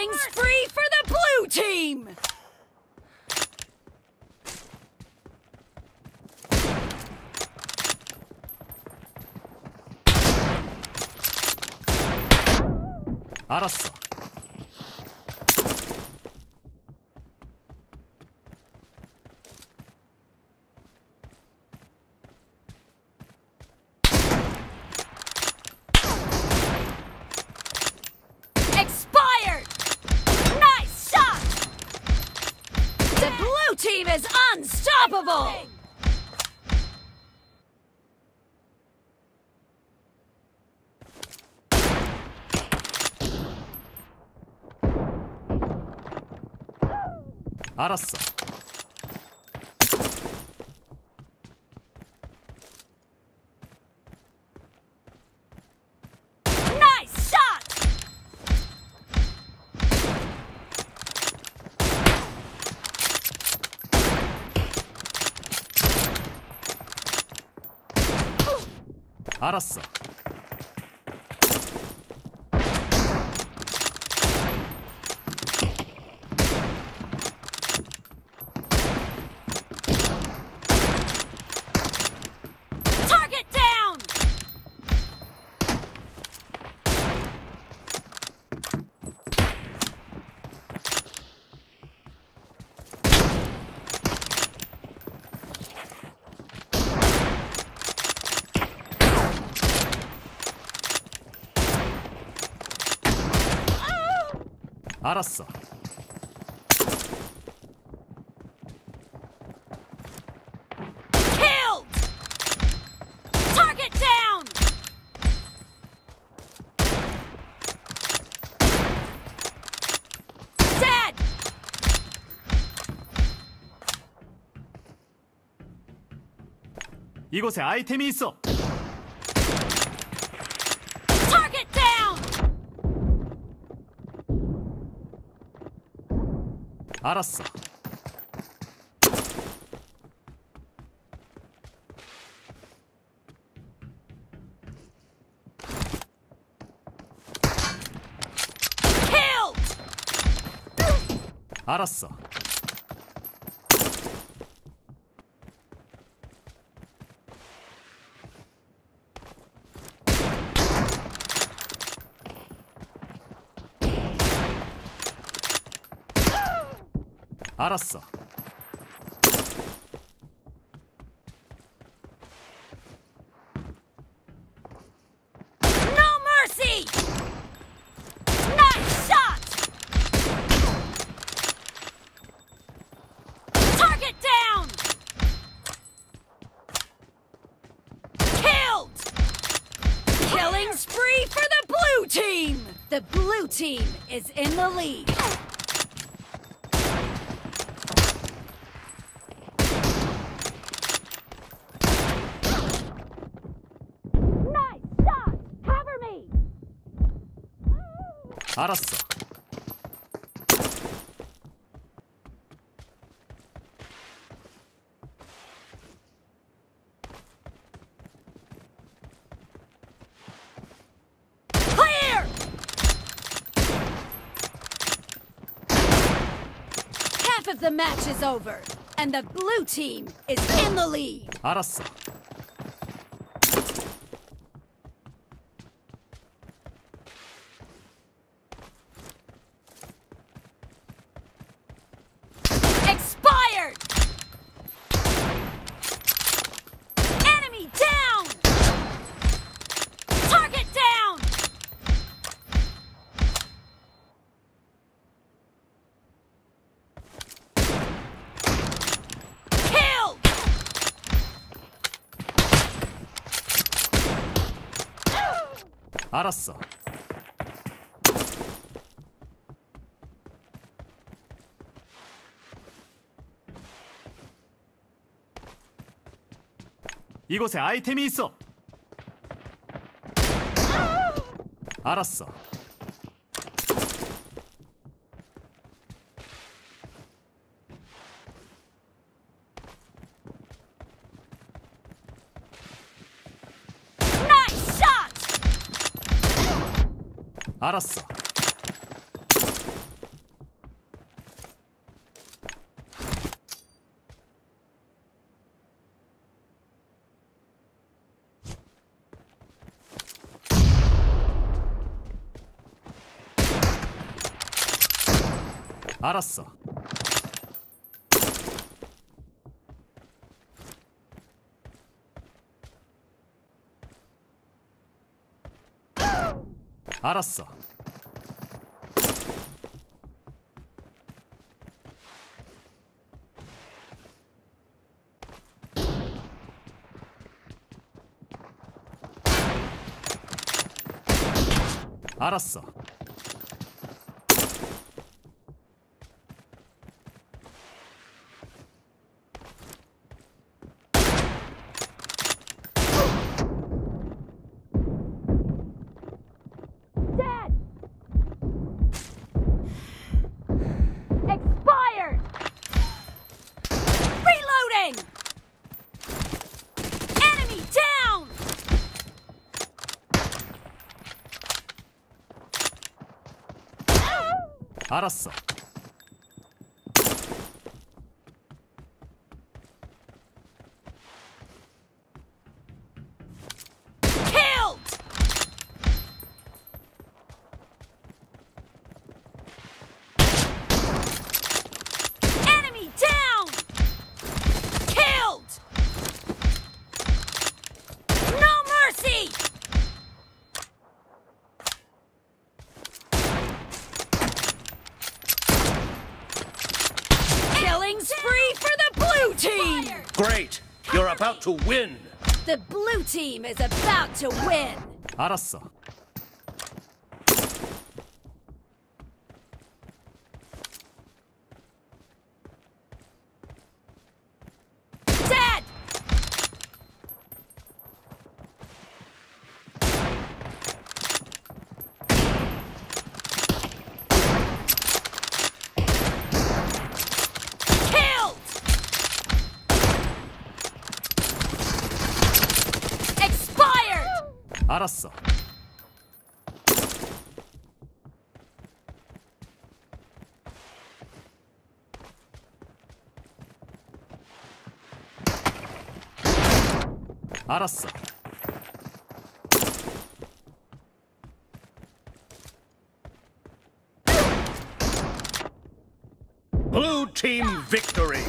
killing spree for the blue team! Arasa. Team is unstoppable! 알 알았어. 알았어. 이곳에 아이템이 있어. 알았어. 알았어. 알았어. No mercy! Nice shot! Target down! Killed! Killing spree for the blue team! The blue team is in the lead. 알았어. Clear! Half of the match is over, and the blue team is in the lead. 알았어. Expired! Enemy down! Target down! Killed! 알았어. 이곳에 아이템이 있어. 알았어. 알았어. 알았어. 알았어. 알았어. あらっさ Great! You're about to win! The blue team is about to win! 알았어. 알았어. 알았어. Blue team victory!